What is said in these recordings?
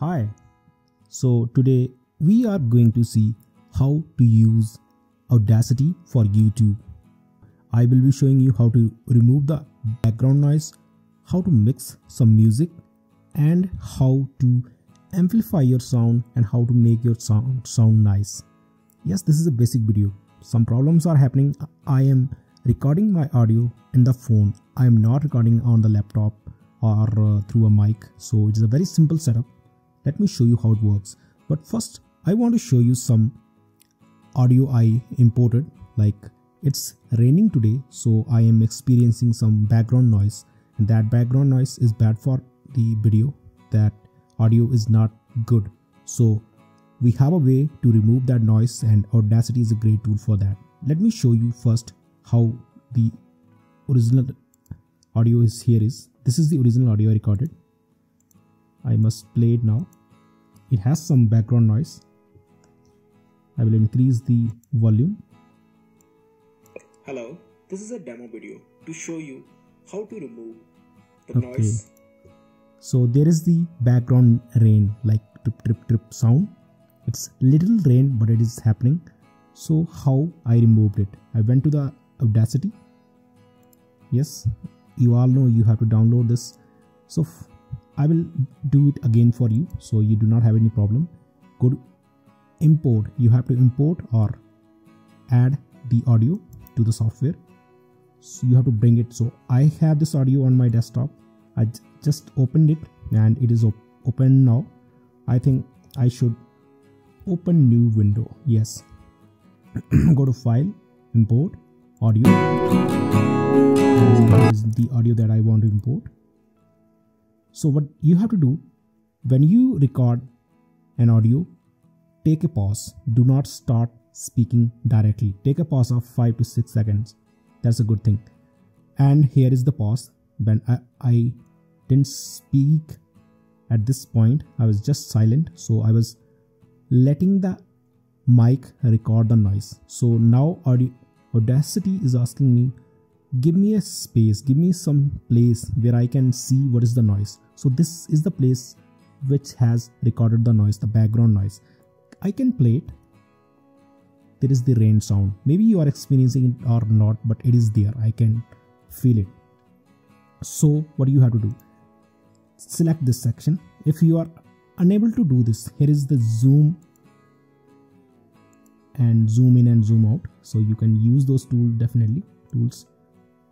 Hi. So today we are going to see how to use Audacity for YouTube. I will be showing you how to remove the background noise, how to mix some music and how to amplify your sound and how to make your sound sound nice. Yes, this is a basic video. Some problems are happening. I am recording my audio in the phone. I am not recording on the laptop or uh, through a mic. So it is a very simple setup let me show you how it works. But first I want to show you some audio I imported. Like it's raining today so I am experiencing some background noise. And that background noise is bad for the video. That audio is not good. So we have a way to remove that noise and audacity is a great tool for that. Let me show you first how the original audio is here is. This is the original audio I recorded I must play it now. It has some background noise. I will increase the volume. Hello, this is a demo video to show you how to remove the Okay. noise. so there is the background rain like trip trip trip sound. It's little rain but it is happening. So how I removed it? I went to the audacity. Yes you all know you have to download this. So I will do it again for you so you do not have any problem. Go to import. You have to import or add the audio to the software. So you have to bring it. So I have this audio on my desktop. I just opened it and it is op- open now. I think I should open new window. Yes. Go to file import audio. And is the audio that I want to import so what you have to do when you record an audio take a pause. Do not start speaking directly. Take a pause of 5 to 6 seconds. That's a good thing. And here is the pause. When I, I didn't speak at this point i was just silent. So i was letting the mic record the noise. So now audio, audacity is asking me give me a space. Give me some place where i can see what is the noise so this is the place which has recorded the noise the background noise. I can play it. There is the rain sound. Maybe you are experiencing it or not but it is there. I can feel it. So what do you have to do? Select this section. If you are unable to do this here is the zoom and zoom in and zoom out. So you can use those tools definitely tools.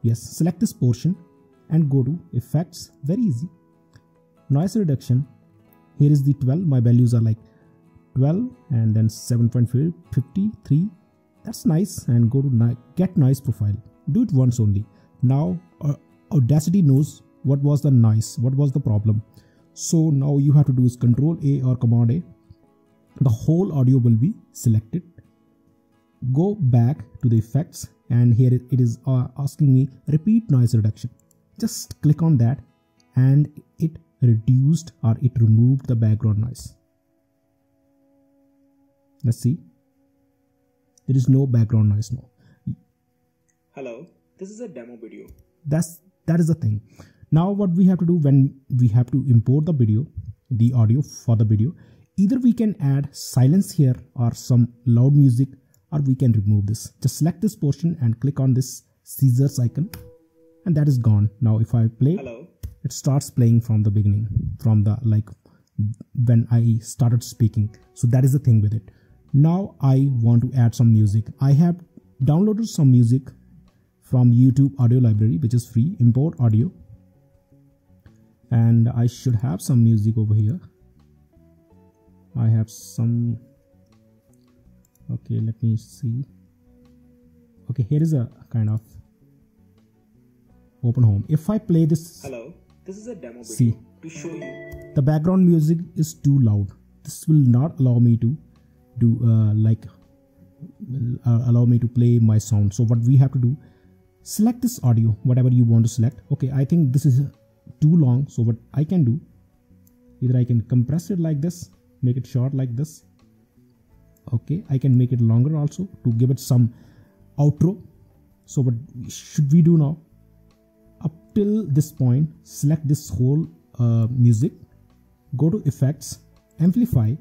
Yes select this portion and go to effects. Very easy noise reduction. Here is the 12 my values are like 12 and then 7.53 that's nice. And go to get noise profile. Do it once only. Now uh, audacity knows what was the noise what was the problem. So now you have to do is control a or command a. The whole audio will be selected. Go back to the effects. And here it is uh, asking me repeat noise reduction. Just click on that. And it reduced or it removed the background noise. Let's see. There is no background noise now. Hello, this is a demo video. that's that is the thing. Now what we have to do when we have to import the video the audio for the video either we can add silence here or some loud music or we can remove this. Just select this portion and click on this scissors icon and that is gone. Now if i play Hello, it starts playing from the beginning from the like when i started speaking. So that is the thing with it. Now i want to add some music. I have downloaded some music from youtube audio library which is free import audio. And i should have some music over here. I have some okay let me see. Okay here is a kind of open home. If i play this hello, this is a demo video See. to show you. the background music is too loud. This will not allow me to do uh, like uh, allow me to play my sound. So what we have to do select this audio whatever you want to select. Okay i think this is too long. So what i can do either i can compress it like this make it short like this. Okay i can make it longer also to give it some outro. So what should we do now till this point select this whole uh, music go to effects amplify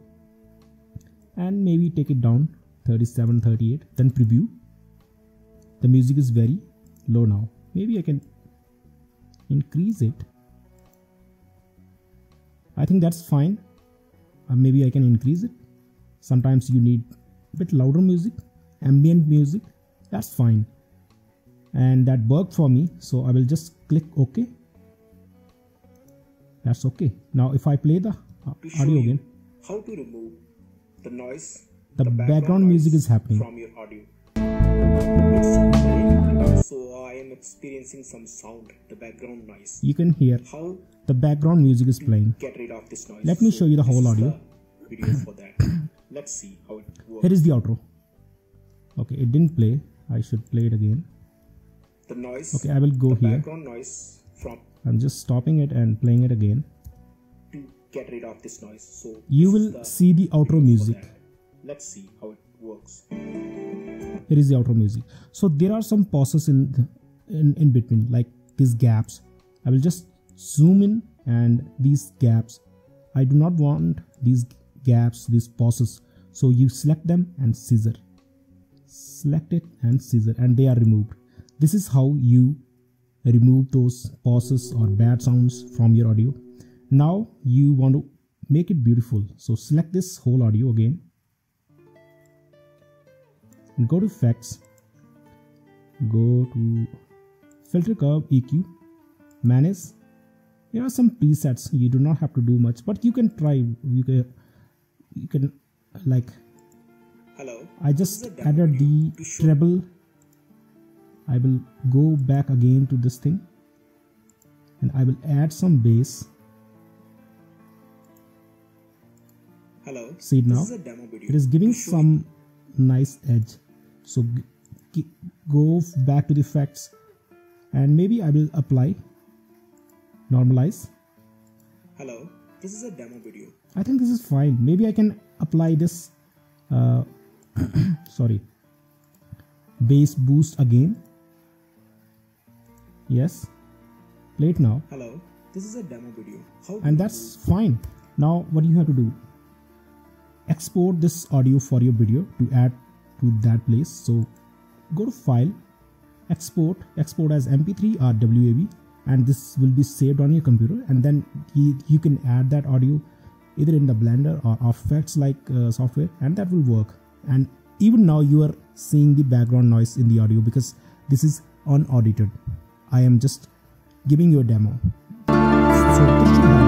and maybe take it down 37 38 then preview. The music is very low now. Maybe i can increase it. I think that's fine. Uh, maybe i can increase it. Sometimes you need a bit louder music ambient music. That's fine and that worked for me so i will just click ok that's okay now if i play the uh, audio again how to remove the noise, The background music is happening. from your audio. It's so I am experiencing some sound, the background noise. you can hear How the background music is playing get rid of this noise? Let me show you the whole audio. the video for that. Let's see how it works. here is the outro okay it didn't play i should play it again the noise. okay i will go here background noise from i'm just stopping it and playing it again to get rid of this noise. So you will the see the outro music. Let's see how it works. here is the outro music so there are some pauses in the, in, in between like these gaps i will just zoom in and these gaps i do not want these gaps these pauses so you select them and scissor select it and scissor and they are removed this is how you remove those pauses or bad sounds from your audio. Now you want to make it beautiful. So select this whole audio again. And go to effects. Go to filter curve eq manage. There are some presets. You do not have to do much but you can try. You can you can like Hello. I just is a demo added the treble. I will go back again to this thing and I will add some bass. Hello. See now? is a demo video. It is giving some nice edge. So go back to the effects and maybe I will apply normalize. Hello. This is a demo video. I think this is fine. Maybe I can apply this. Uh, sorry. Bass boost again. Yes. Play it now. Hello. This is a demo video. How and that's fine now what you have to do export this audio for your video to add to that place so go to file export export as mp3 or wav and this will be saved on your computer and then you, you can add that audio either in the blender or effects like uh, software and that will work and even now you are seeing the background noise in the audio because this is unaudited i am just giving you a demo. So